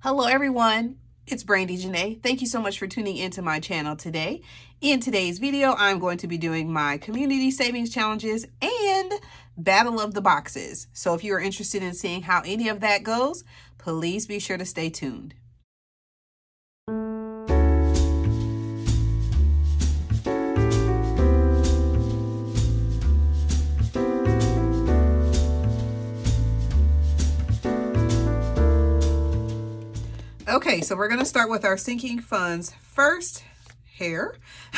Hello everyone, it's Brandi Janei. Thank you so much for tuning into my channel today. In today's video, I'm going to be doing my community savings challenges and battle of the boxes. So if you are interested in seeing how any of that goes, please be sure to stay tuned. Okay, so we're going to start with our sinking funds first. Here.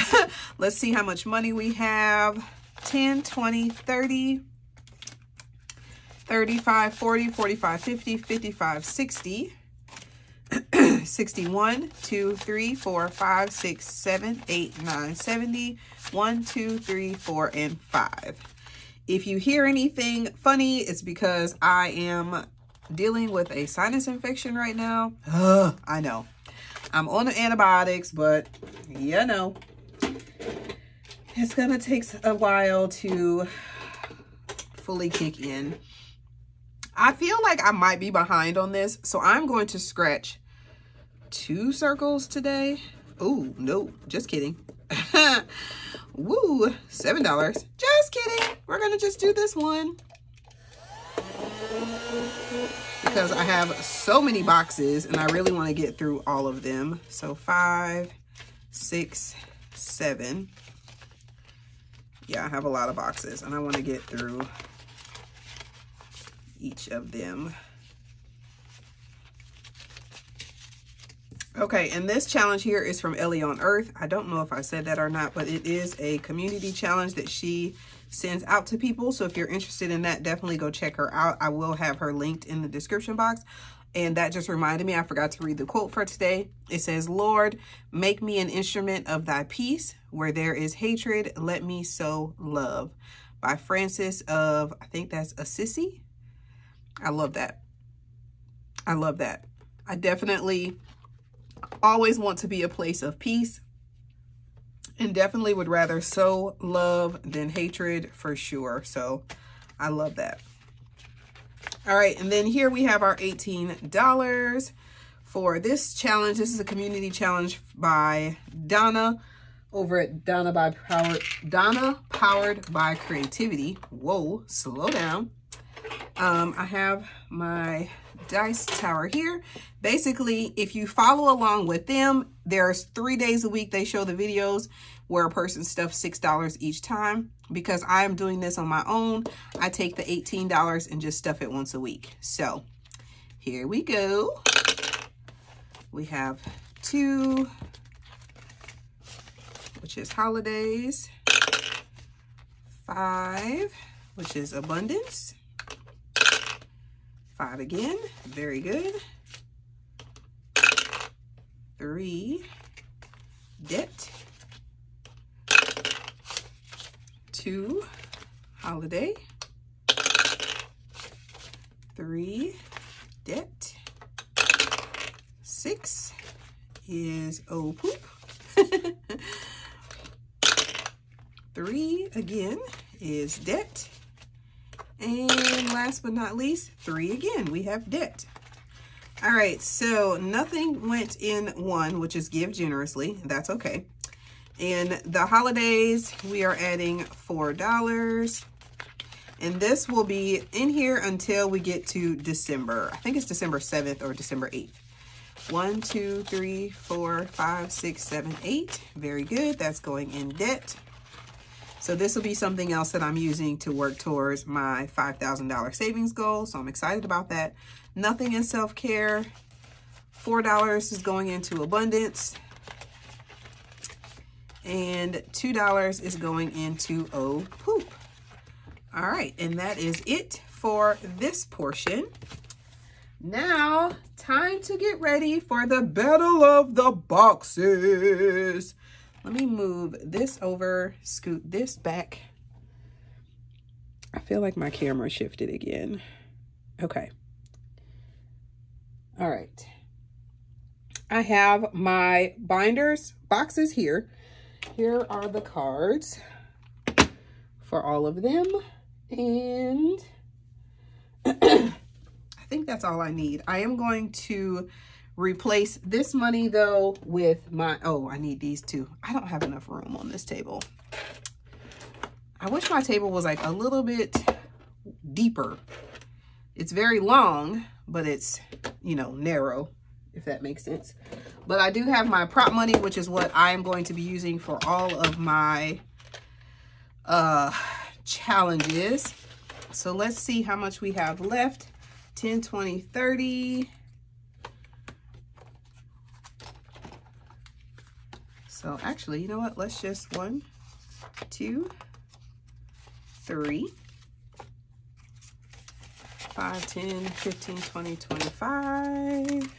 Let's see how much money we have. 10, 20, 30, 35, 40, 45, 50, 55, 60, 61, 2, 3, 4, 5, 6, 7, 8, 9, 70, 1, 2, 3, 4, and 5. If you hear anything funny, it's because I am dealing with a sinus infection right now. Ugh, I know. I'm on the antibiotics, but you know, it's gonna take a while to fully kick in. I feel like I might be behind on this, so I'm going to scratch two circles today. Oh, no, just kidding. Woo, $7. Just kidding. We're gonna just do this one because I have so many boxes and I really want to get through all of them. So five, six, seven. Yeah, I have a lot of boxes and I want to get through each of them. Okay, and this challenge here is from Ellie on Earth. I don't know if I said that or not, but it is a community challenge that she sends out to people. So if you're interested in that, definitely go check her out. I will have her linked in the description box. And that just reminded me, I forgot to read the quote for today. It says, Lord, make me an instrument of thy peace. Where there is hatred, let me sow love. By Francis of, I think that's Assisi. I love that. I love that. I definitely always want to be a place of peace and definitely would rather sow love than hatred for sure. So I love that. All right, and then here we have our $18 for this challenge. This is a community challenge by Donna over at Donna by Powered Donna Powered by Creativity. Whoa, slow down. Um, I have my dice tower here. Basically, if you follow along with them, there's three days a week they show the videos where a person stuffs $6 each time. Because I am doing this on my own, I take the $18 and just stuff it once a week. So here we go. We have two, which is holidays. Five, which is abundance. Five again, very good. Three, debt. Two, holiday. Three, debt. Six is oh poop. Three, again, is debt. And last but not least, three again, we have debt. All right, so nothing went in one, which is give generously. That's okay. And the holidays, we are adding $4. And this will be in here until we get to December. I think it's December 7th or December 8th. One, two, three, four, five, six, seven, eight. Very good. That's going in debt. So this will be something else that I'm using to work towards my $5,000 savings goal. So I'm excited about that. Nothing in self-care. $4 is going into abundance. And $2 is going into oh poop. All right, and that is it for this portion. Now, time to get ready for the battle of the boxes. Let me move this over, scoot this back. I feel like my camera shifted again. Okay. All right. I have my binders boxes here. Here are the cards for all of them. And I think that's all I need. I am going to replace this money though with my, oh, I need these two. I don't have enough room on this table. I wish my table was like a little bit deeper. It's very long, but it's, you know, narrow, if that makes sense. But I do have my prop money, which is what I'm going to be using for all of my uh, challenges. So let's see how much we have left. 10, 20, 30. So actually, you know what? Let's just one, two, three, five, 10, 15, 20, 25.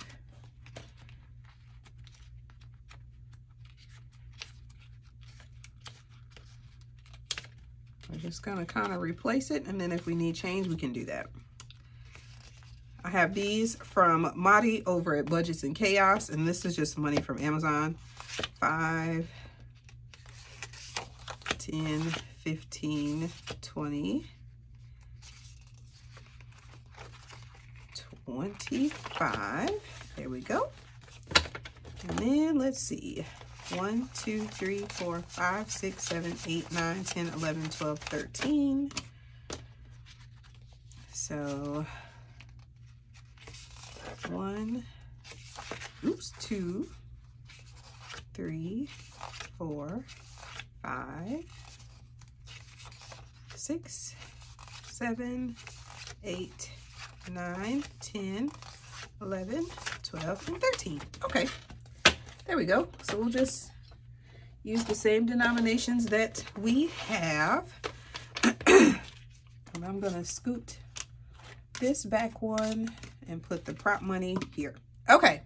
We're just gonna kind of replace it. And then if we need change, we can do that. I have these from Madi over at Budgets and Chaos. And this is just money from Amazon. 5, 10, 15, 20, 25. There we go. And then let's see. 1, 2, 3, 4, 5, 6, 7, 8, 9, 10, 11, 12, 13. So, 1, oops, 2, three, four, five, six, seven, eight, nine, 10, 11, 12, and 13. Okay, there we go. So we'll just use the same denominations that we have. and I'm gonna scoot this back one and put the prop money here. Okay,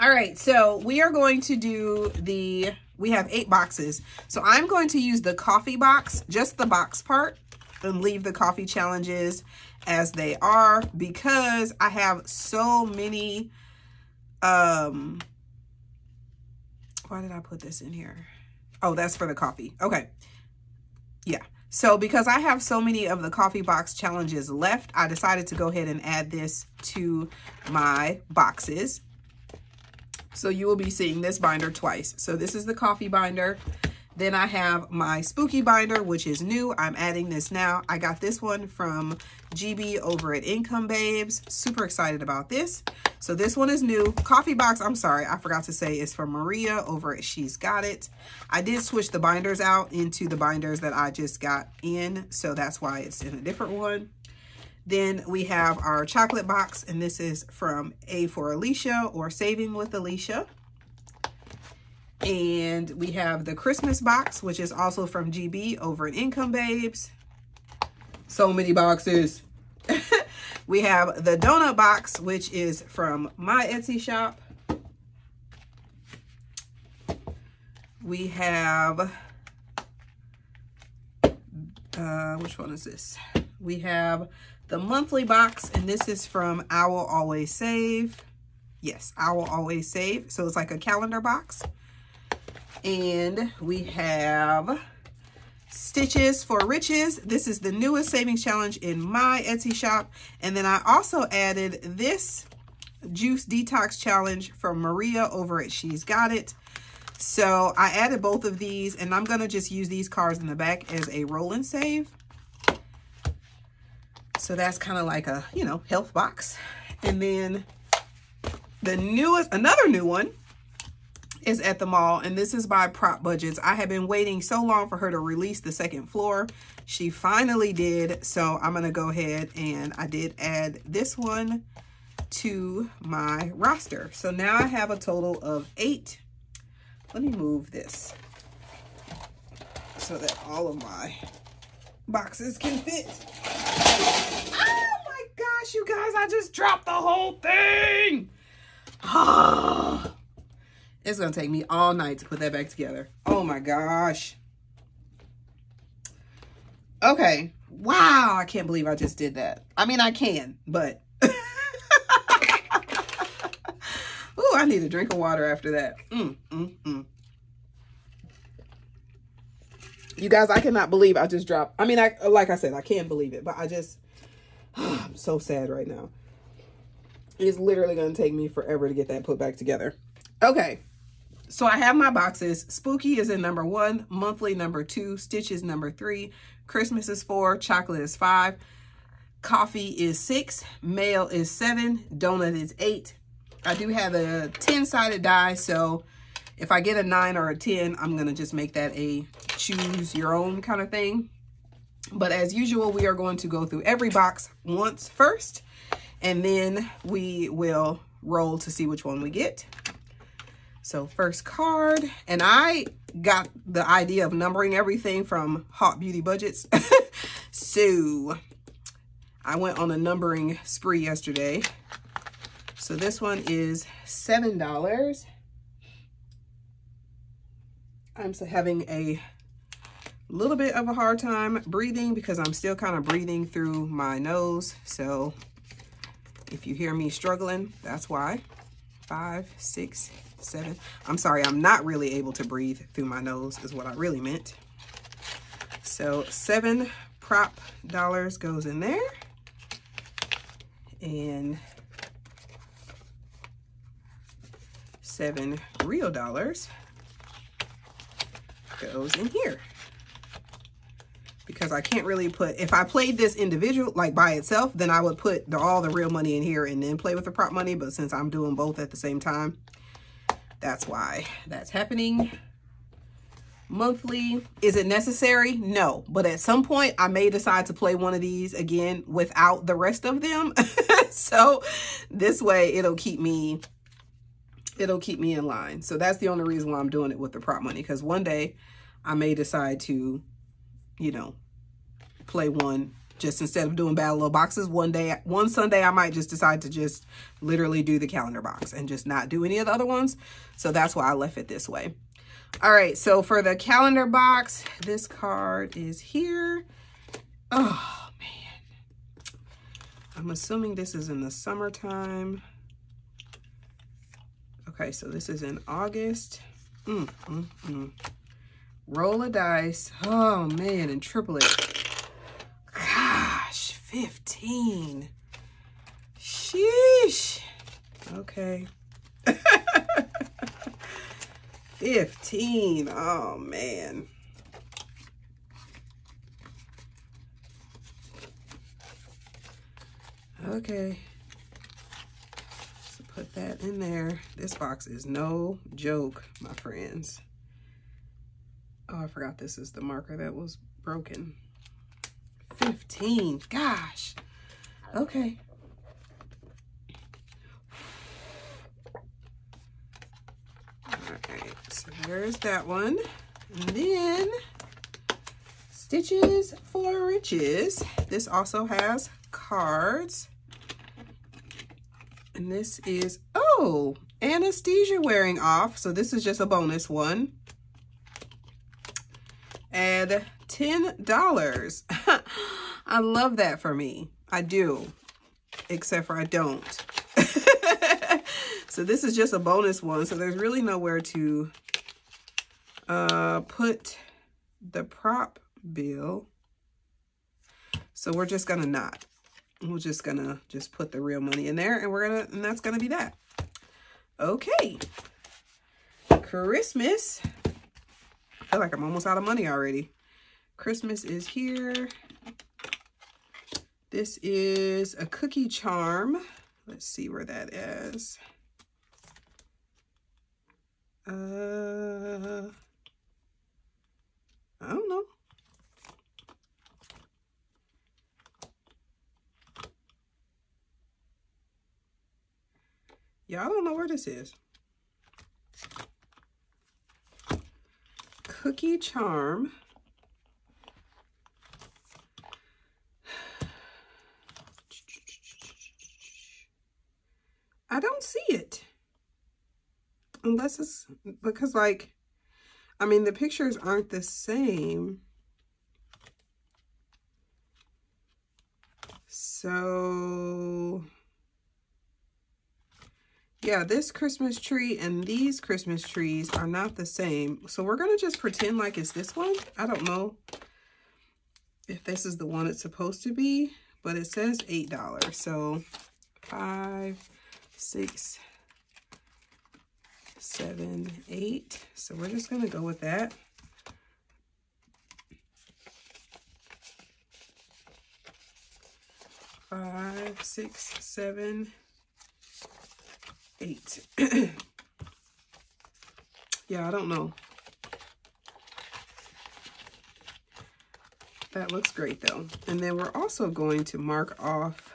all right, so we are going to do the, we have eight boxes. So I'm going to use the coffee box, just the box part, and leave the coffee challenges as they are because I have so many, um, why did I put this in here? Oh, that's for the coffee. Okay. Yeah. So because I have so many of the coffee box challenges left, I decided to go ahead and add this to my boxes. So you will be seeing this binder twice. So this is the coffee binder. Then I have my spooky binder, which is new. I'm adding this now. I got this one from GB over at Income Babes. Super excited about this. So this one is new. Coffee box, I'm sorry, I forgot to say, is from Maria over at She's Got It. I did switch the binders out into the binders that I just got in. So that's why it's in a different one. Then we have our chocolate box, and this is from A for Alicia or Saving with Alicia. And we have the Christmas box, which is also from GB over at Income Babes. So many boxes. we have the donut box, which is from my Etsy shop. We have, uh, which one is this? We have the monthly box, and this is from Owl Always Save. Yes, Owl Always Save. So it's like a calendar box. And we have Stitches for Riches. This is the newest savings challenge in my Etsy shop. And then I also added this Juice Detox Challenge from Maria over at She's Got It. So I added both of these and I'm going to just use these cards in the back as a roll and save. So that's kind of like a, you know, health box. And then the newest, another new one is at the mall. And this is by Prop Budgets. I have been waiting so long for her to release the second floor. She finally did. So I'm going to go ahead and I did add this one to my roster. So now I have a total of eight. Let me move this so that all of my boxes can fit. Oh my gosh, you guys, I just dropped the whole thing. Oh, it's going to take me all night to put that back together. Oh my gosh. Okay. Wow, I can't believe I just did that. I mean, I can, but... Ooh, I need a drink of water after that. Mm, mm, mm. You guys, I cannot believe I just dropped. I mean, I like I said, I can't believe it, but I just, I'm so sad right now. It's literally going to take me forever to get that put back together. Okay. So I have my boxes. Spooky is in number one, monthly number two, stitches number three, Christmas is four, chocolate is five, coffee is six, mail is seven, donut is eight. I do have a 10-sided die, so if I get a nine or a 10, I'm going to just make that a choose your own kind of thing. But as usual, we are going to go through every box once first, and then we will roll to see which one we get. So first card, and I got the idea of numbering everything from Hot Beauty Budgets. so I went on a numbering spree yesterday. So this one is $7. I'm having a little bit of a hard time breathing because I'm still kind of breathing through my nose. So if you hear me struggling, that's why. Five, six, seven. I'm sorry, I'm not really able to breathe through my nose is what I really meant. So seven prop dollars goes in there. And seven real dollars goes in here because I can't really put, if I played this individual, like by itself, then I would put the, all the real money in here and then play with the prop money. But since I'm doing both at the same time, that's why that's happening. Monthly, is it necessary? No, but at some point I may decide to play one of these again without the rest of them. so this way it'll keep me, it'll keep me in line. So that's the only reason why I'm doing it with the prop money. Because one day I may decide to you know, play one just instead of doing battle of boxes. One day one sunday i might just decide to just literally do the calendar box and just not do any of the other ones. So that's why i left it this way. All right so for the calendar box this card is here. Oh man. I'm assuming this is in the summertime okay so this is in august mm, mm, mm. Roll a dice. Oh, man, and triple it. Gosh, 15. Sheesh. Okay. 15. Oh, man. Okay. Put that in there. This box is no joke, my friends. Oh, I forgot this is the marker that was broken. 15. Gosh. Okay. Alright, so there's that one. And then Stitches for Riches. This also has cards. And this is, oh, anesthesia wearing off. So this is just a bonus one add $10. I love that for me. I do, except for I don't. so this is just a bonus one. So there's really nowhere to uh, put the prop bill. So we're just going to not. We're just to just put the real money in there and we're to, and that's to be that. Okay. Christmas I feel like I'm almost out of money already. Christmas is here. This is a cookie charm. Let's see where that is. Uh, I don't know. I don't know where this is. Cookie Charm. I don't see it. Unless it's because like, I mean, the pictures aren't the same. So yeah, this Christmas tree and these Christmas trees are not the same. So we're going to just pretend like it's this one. I don't know if this is the one it's supposed to be, but it says $8. So five, six, seven, eight. So we're just going to go with that. Five, six, seven, eight. yeah, I don't know. That looks great though. And then we're also going to mark off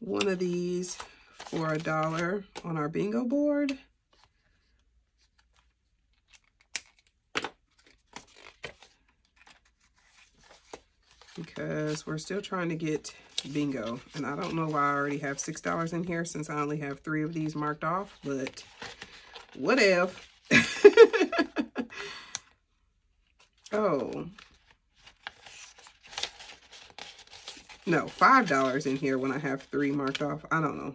one of these for a dollar on our bingo board. Because we're still trying to get bingo. And I don't know why I already have $6 in here since I only have three of these marked off, but what if? oh, No, $5 in here when I have three marked off. I don't know.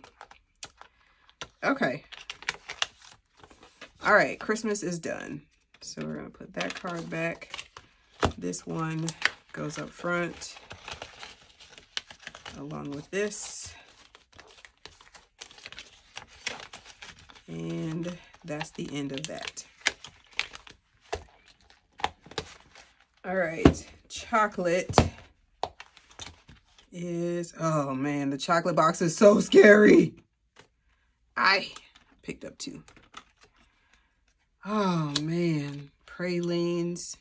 Okay. All right, Christmas is done. So we're going to put that card back. This one goes up front along with this. And that's the end of that. All right, chocolate is, oh man, the chocolate box is so scary. I picked up two. Oh man, pralines,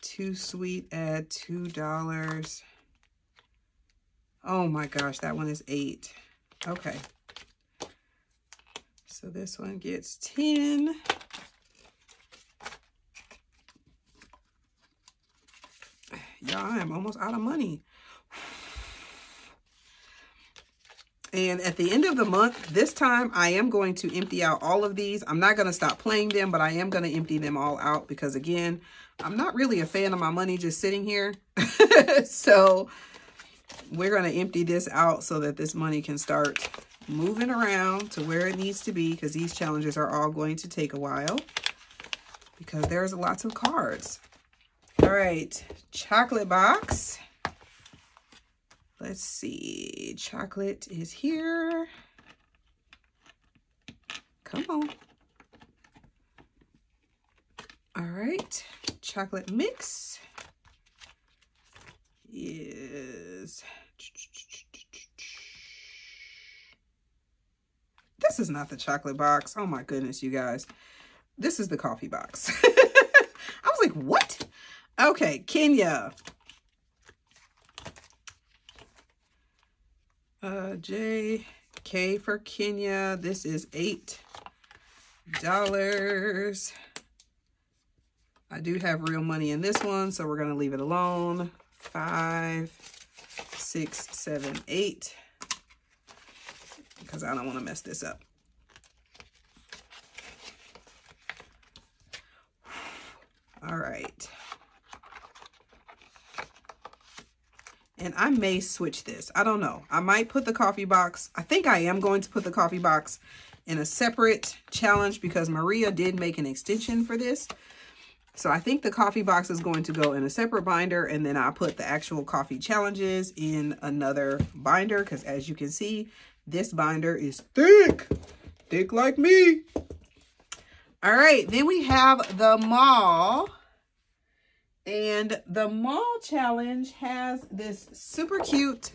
too sweet at $2. Oh my gosh, that one is eight. Okay. So this one gets 10. Y'all, I am almost out of money. And at the end of the month, this time I am going to empty out all of these. I'm not going to stop playing them, but I am going to empty them all out because again, I'm not really a fan of my money just sitting here. so we're going to empty this out so that this money can start moving around to where it needs to be because these challenges are all going to take a while because there's lots of cards. All right, chocolate box. Let's see. Chocolate is here. Come on. All right. Chocolate mix is... This is not the chocolate box. Oh my goodness, you guys. This is the coffee box. I was like, what? Okay, Kenya. Uh, J, K for Kenya. This is eight dollars. I do have real money in this one, so we're going to leave it alone. Five, six, seven, eight. Because I don't want to mess this up. All right. And I may switch this. I don't know. I might put the coffee box. I think I am going to put the coffee box in a separate challenge because Maria did make an extension for this. So I think the coffee box is going to go in a separate binder and then I'll put the actual coffee challenges in another binder because as you can see, this binder is thick, thick like me. All right, then we have the mall and the mall challenge has this super cute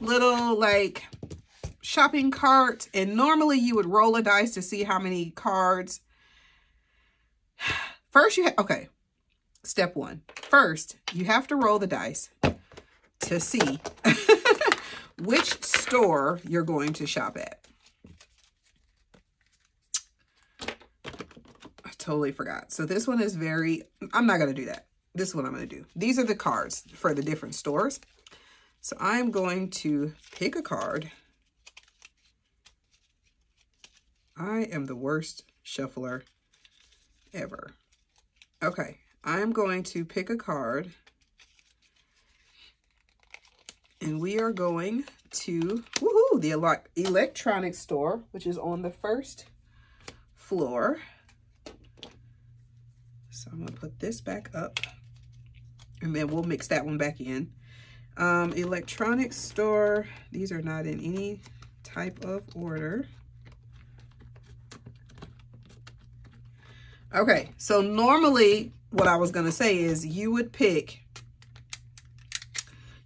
little like shopping cart. And normally you would roll a dice to see how many cards. First you have, okay, step one. First, you have to roll the dice to see which store you're going to shop at. I totally forgot. So this one is very, I'm not going to do that this is what I'm going to do. These are the cards for the different stores. So I'm going to pick a card. I am the worst shuffler ever. Okay, I'm going to pick a card. And we are going to, woohoo, the ele electronics store, which is on the first floor. So I'm going to put this back up and then we'll mix that one back in. Um, electronics store, these are not in any type of order. Okay, so normally what I was going to say is you would pick,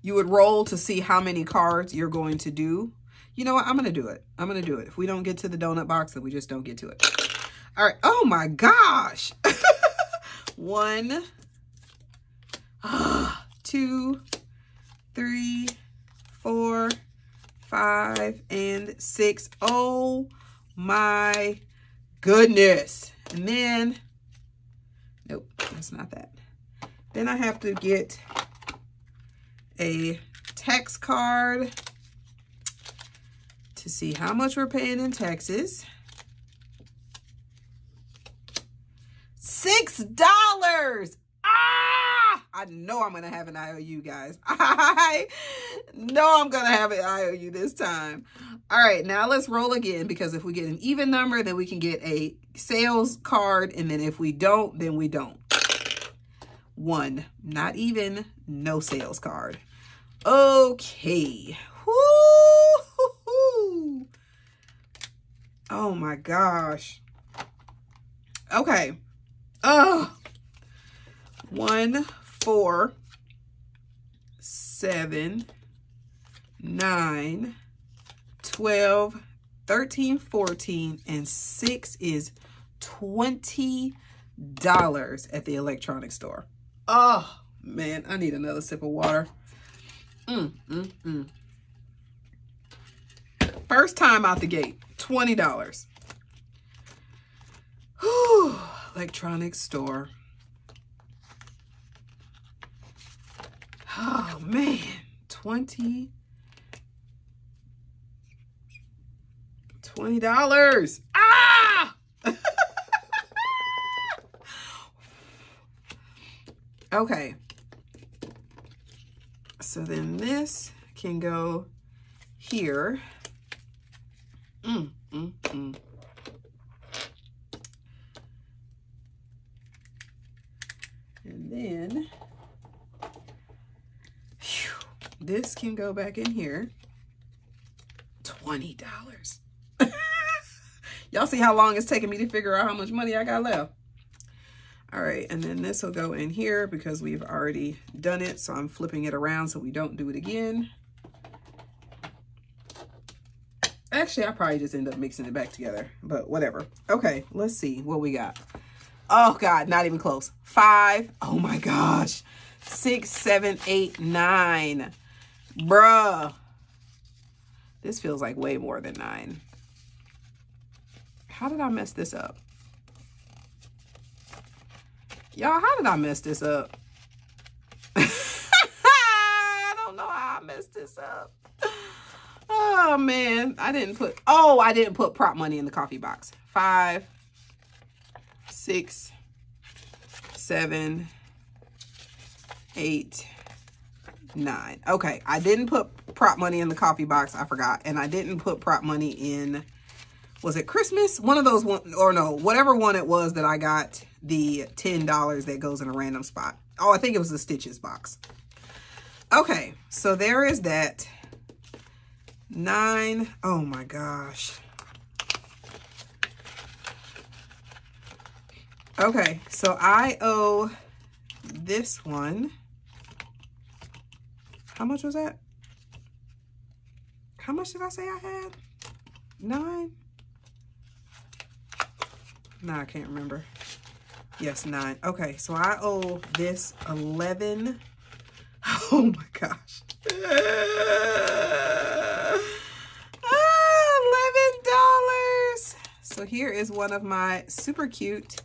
you would roll to see how many cards you're going to do. You know what? I'm going to do it. I'm going to do it. If we don't get to the donut box, then we just don't get to it. All right. Oh my gosh. One, two, three, four, five, and six. Oh my goodness. And then, nope, that's not that. Then I have to get a tax card to see how much we're paying in taxes. Six dollars. Ah! I know I'm going to have an IOU, guys. I know I'm going to have an IOU this time. All right, now let's roll again because if we get an even number, then we can get a sales card. And then if we don't, then we don't. One, not even, no sales card. Okay. Woo! Oh my gosh. Okay. Oh, one, four, seven, nine, 12, 13, 14, and 6 is $20 at the electronics store. Oh, man, I need another sip of water. Mm, mm, mm. First time out the gate, $20. Whew, electronics store. Oh, man, 20 $20. Ah! okay. So then this can go here. Mm, mm, mm. And then this can go back in here. $20. Y'all see how long it's taking me to figure out how much money I got left. All right, and then this will go in here because we've already done it. So I'm flipping it around so we don't do it again. Actually, I probably just end up mixing it back together, but whatever. Okay, let's see what we got. Oh God, not even close. Five. Oh my gosh. Six, seven, eight, nine. Bruh. This feels like way more than nine. How did I mess this up? Y'all, how did I mess this up? I don't know how I messed this up. Oh, man. I didn't put... Oh, I didn't put prop money in the coffee box. Five, six, seven, eight, nine. Okay, I didn't put prop money in the coffee box. I forgot. And I didn't put prop money in was it Christmas? One of those one, or no, whatever one it was that I got the $10 that goes in a random spot. Oh, I think it was the Stitches box. Okay, so there is that. Nine. Oh my gosh. Okay, so I owe this one. How much was that? How much did I say I had? Nine? No, I can't remember. Yes, nine. Okay, so I owe this 11. Oh my gosh. Ah, $11. So here is one of my super cute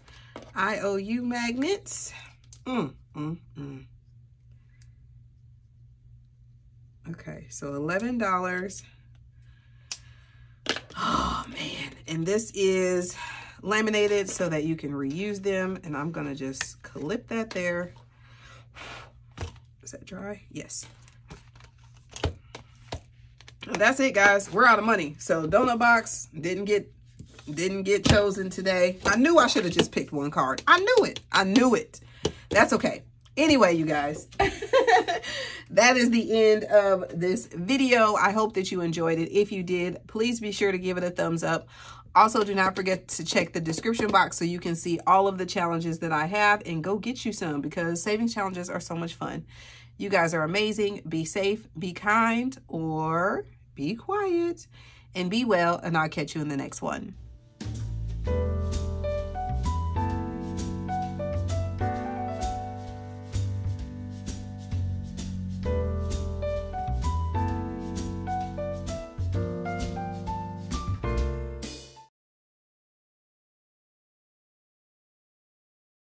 IOU magnets. Mm, mm, mm. Okay, so $11. Oh man, and this is laminated so that you can reuse them. And I'm gonna just clip that there. Is that dry? Yes. And that's it, guys. We're out of money. So donut box didn't get didn't get chosen today. I knew I should have just picked one card. I knew it. I knew it. That's okay. Anyway, you guys, that is the end of this video. I hope that you enjoyed it. If you did, please be sure to give it a thumbs up. Also, do not forget to check the description box so you can see all of the challenges that I have and go get you some because saving challenges are so much fun. You guys are amazing. Be safe, be kind, or be quiet, and be well, and I'll catch you in the next one.